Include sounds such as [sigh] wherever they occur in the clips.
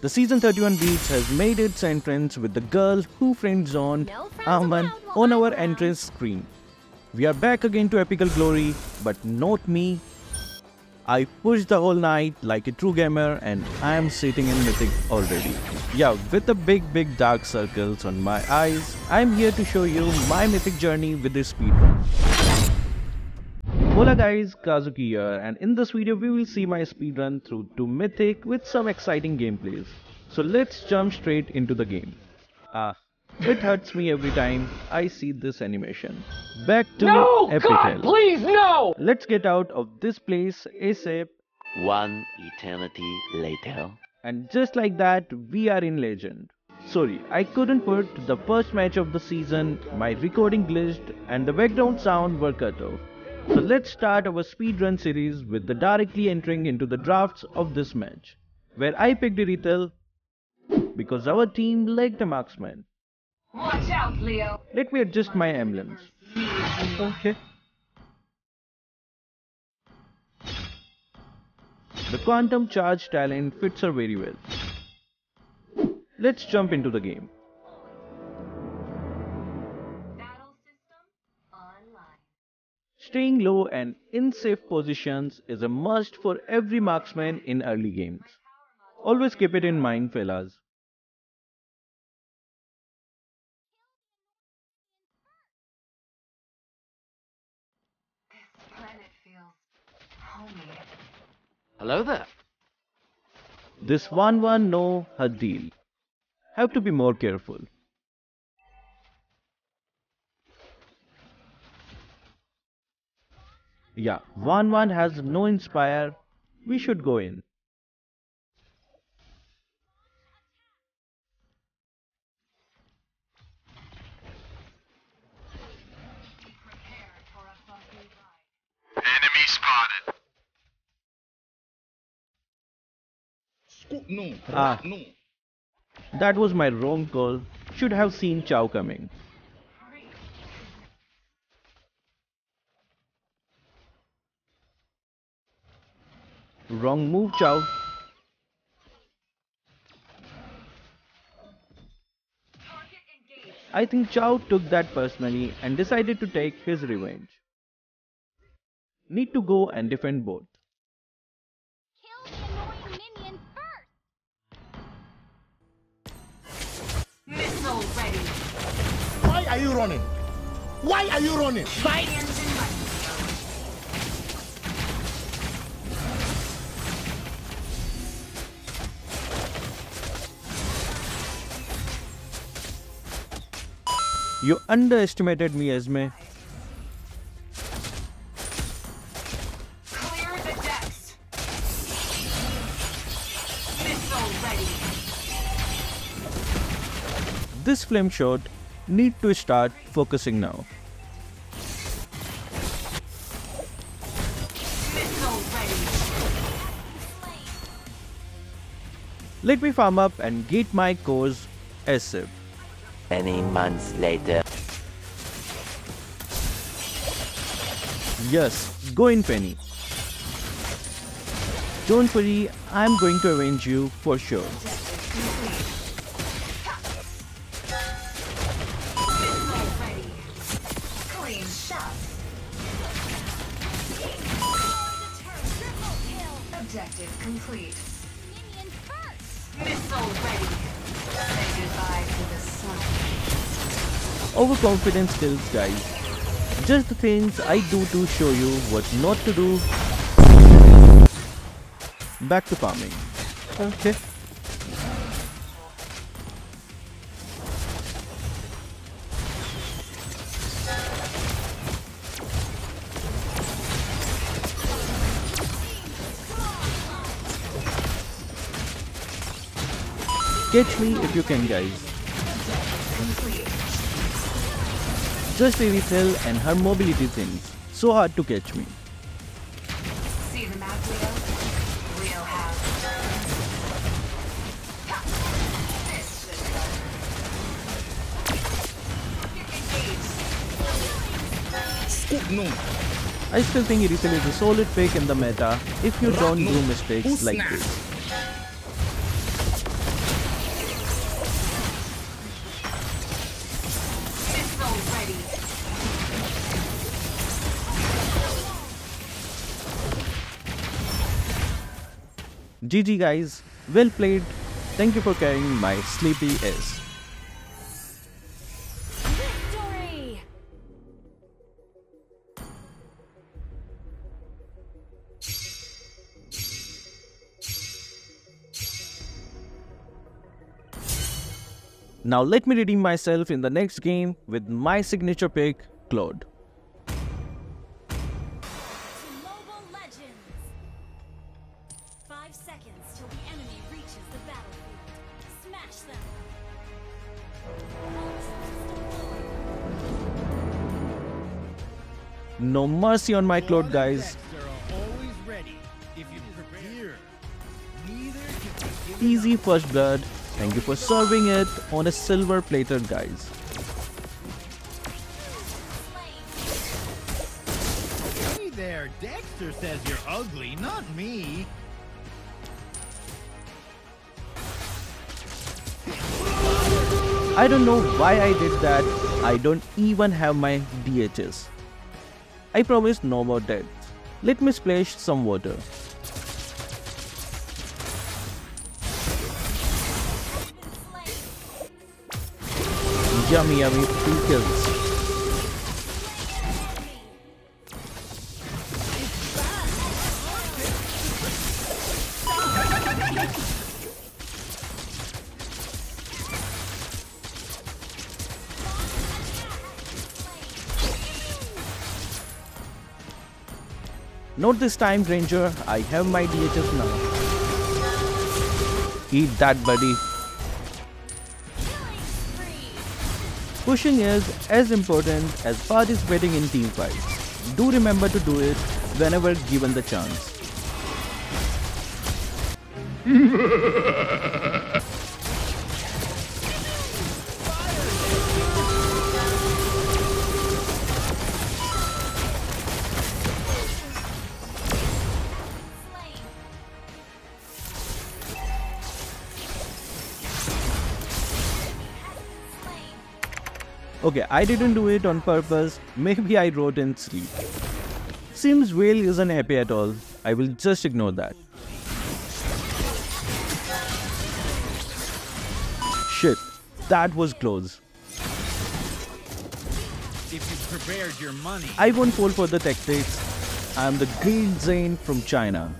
The season 31 Beats has made its entrance with the girl who friend zoned No friends Aman on our entrance screen. We are back again to epical glory, but not me. I pushed the whole night like a true gamer and I am sitting in mythic already. Yeah, with the big big dark circles on my eyes, I am here to show you my mythic journey with this speedrun. Hola guys, Kazuki here and in this video we will see my speedrun through to Mythic with some exciting gameplays. So let's jump straight into the game. Ah, it hurts me every time I see this animation. Back to No! Epic God, please, no! Let's get out of this place ASAP One eternity later. and just like that we are in legend. Sorry, I couldn't put the first match of the season, my recording glitched and the background sound were cut off. So let's start our speedrun series with the directly entering into the drafts of this match, where I picked Irithel because our team lacked a marksman. Watch out, Leo. Let me adjust my emblems. Okay. The quantum charge talent fits her very well. Let's jump into the game. Staying low and in safe positions is a must for every marksman in early games. Always keep it in mind, fellas. This planet feels homey. Hello there. This Wanwan know her deal. Have to be more careful. Yeah, Wanwan has no inspire. We should go in. Prepare for a bumpy ride. Enemy spotted. Scoop no. Ah. No. That was my wrong call. Should have seen Chou coming. Wrong move, Chou. I think Chou took that personally and decided to take his revenge. Need to go and defend both. Kill the annoying minion first! Missile ready. Why are you running? Why are you running? Engine You underestimated me, Esme. Clear the decks. Missile ready. This flame shot need to start focusing now. Let me farm up and get my cores ASAP. Many months later. Yes, go in Penny. Don't worry, I'm going to arrange you for sure. Missile ready. Clean shot. Objective complete. Overconfidence kills, guys. Just the things I do to show you what not to do. Back to farming. Okay. Catch me if you can, guys. Complete. Just Irithel and her mobility things. So hard to catch me. See the map, Leo? Leo has. This should Engage. Scoop no. I still think Irithel is a solid pick in the meta if you don't do mistakes like this. GG guys, well played. Thank you for carrying my sleepy S. Victory! Now let me redeem myself in the next game with my signature pick, Claude. No mercy on my Claude guys. always ready. If you prepare, neither can be given Easy first blood. Thank you for serving it on a silver platter guys. Hey there, Dexter says you're ugly, not me. I don't know why I did that. I don't even have my DHS. I promise no more death. Let me splash some water. Yummy yummy two Not this time, Ranger. I have my DHS now. Eat that, buddy. Pushing is as important as participating in team fights. Do remember to do it whenever given the chance. [laughs] Okay, I didn't do it on purpose. Maybe I wrote in sleep. Seems Whale isn't happy at all. I will just ignore that. Shit, that was close. If you prepared your money, I won't fall for the tactics. I am the Green Zane from China.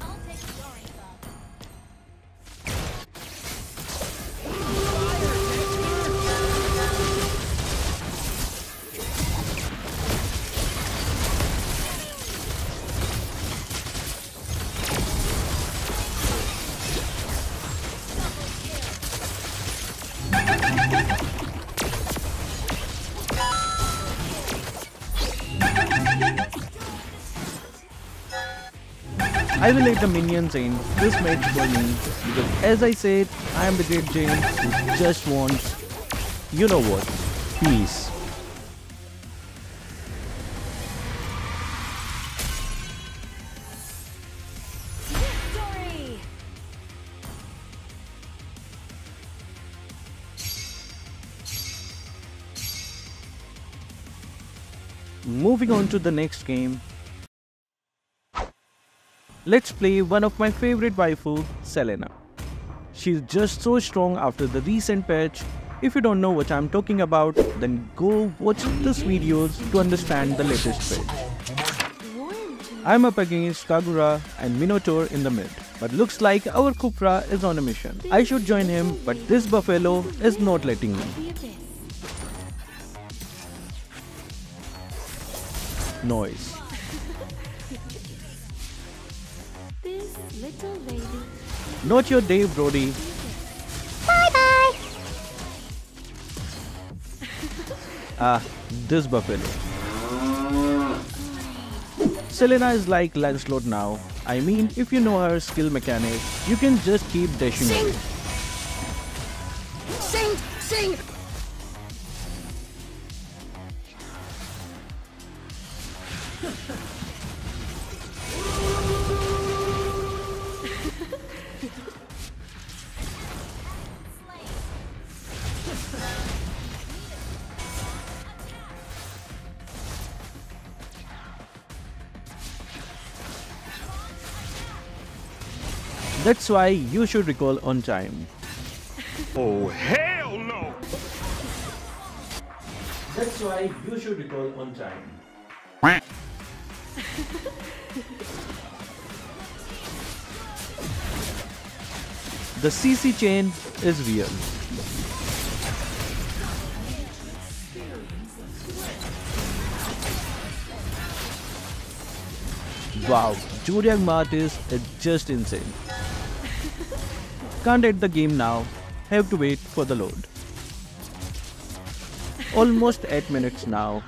I will let the minions in this match for me because as I said, I am the great Jane who just wants, you know what, peace. Moving on to the next game. Let's play one of my favorite waifu, Selena. She's just so strong after the recent patch. If you don't know what I'm talking about, then go watch this videos to understand the latest patch. I'm up against Kagura and Minotaur in the mid, but looks like our Kufra is on a mission. I should join him, but this buffalo is not letting me. Noise. This little lady. Not your day, Brody. Bye bye! [laughs] Ah, this buffalo. Selena is like Lancelot now. I mean, if you know her skill mechanic, you can just keep dashing away. sing, sing. That's why you should recall on time. Oh, hell no! That's why you should recall on time. [laughs] The CC chain is real. Wow, Zodiac Martis is just insane. Can't end the game now, have to wait for the load. Almost 8 minutes now,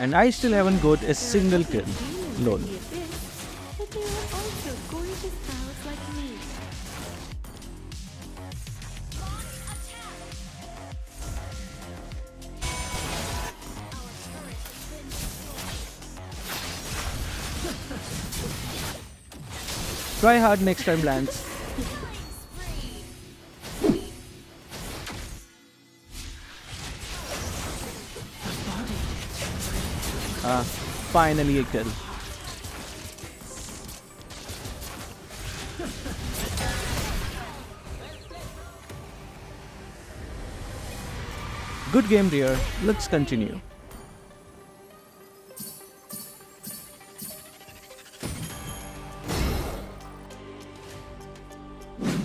and I still haven't got a single kill. Lol. Try hard next time, Lance. Finally a kill. Good game, dear. Let's continue.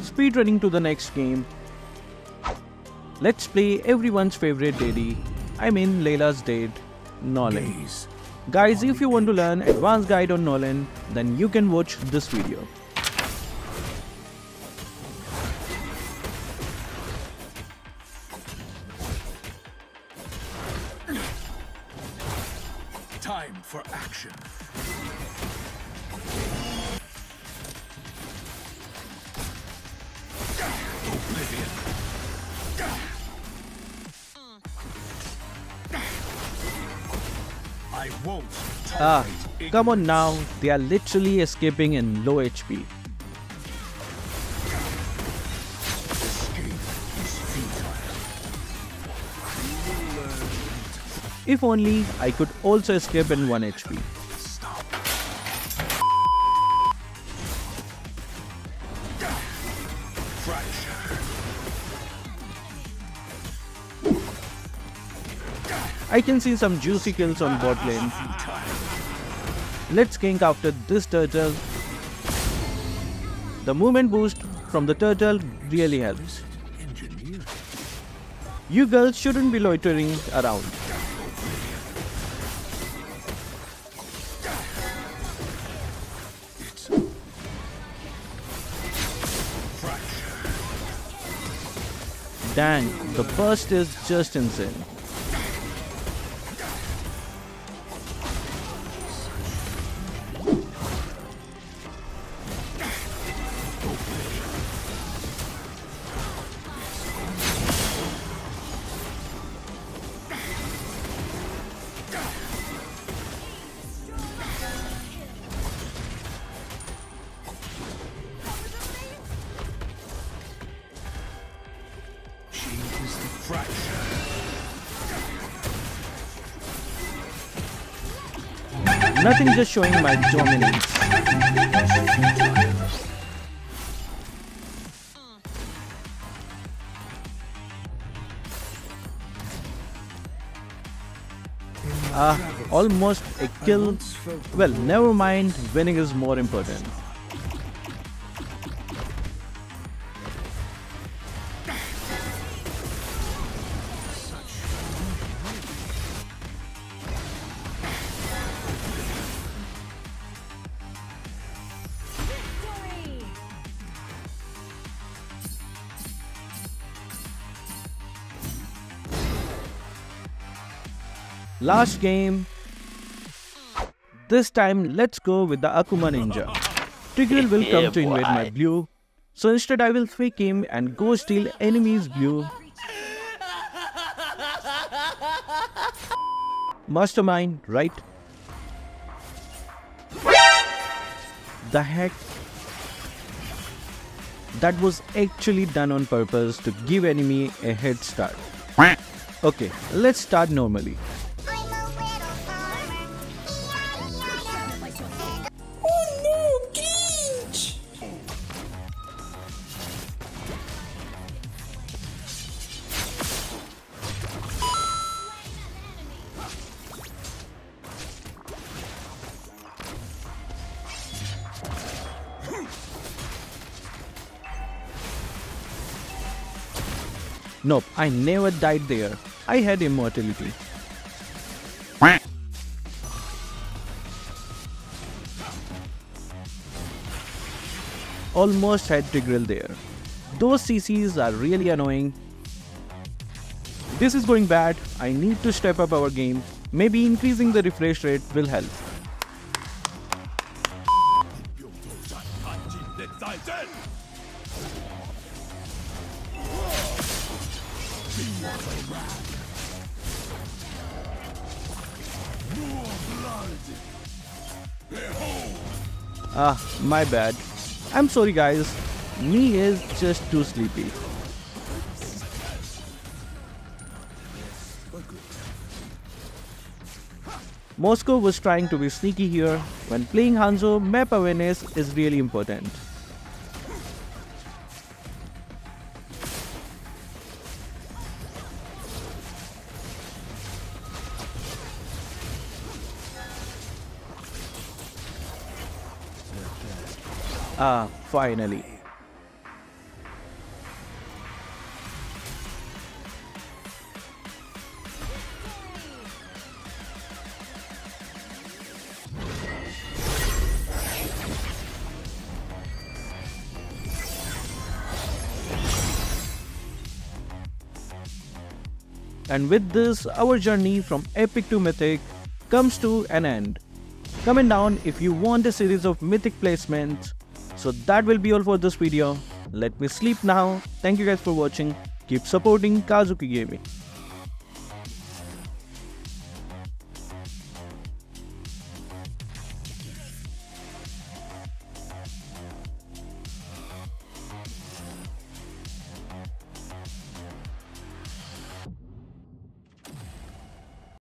Speedrunning to the next game. Let's play everyone's favorite daddy. I mean Layla's date, Nolan. Guys, if you want to learn advanced guide on Nolan, then you can watch this video. Time for action. Oblivion. Ah, come on now, they are literally escaping in low HP. escape is futile. If only I could also escape in 1 HP. I can see some juicy kills on bot lane. Let's gank after this turtle. The movement boost from the turtle really helps. You girls shouldn't be loitering around. Dang, the burst is just insane. Nothing just showing my dominance. Ah, almost a kill. Well, never mind, winning is more important. Last game. This time, let's go with the Akuma Ninja. Tigreal will come to [laughs] invade my blue. So instead, I will fake him and go steal enemy's blue. Mastermind, right? The heck? That was actually done on purpose to give enemy a head start. Okay, let's start normally. Nope, I never died there. I had immortality. Almost had Tigreal there. Those CCs are really annoying. This is going bad. I need to step up our game. Maybe increasing the refresh rate will help. Ah, my bad. I'm sorry guys. Me is just too sleepy. Moskov was trying to be sneaky here. When playing Hanzo, map awareness is really important. Ah, finally. And with this, our journey from epic to mythic comes to an end. Comment down if you want a series of mythic placements. So that will be all for this video. Let me sleep now. Thank you guys for watching. Keep supporting Kazuki Gaming.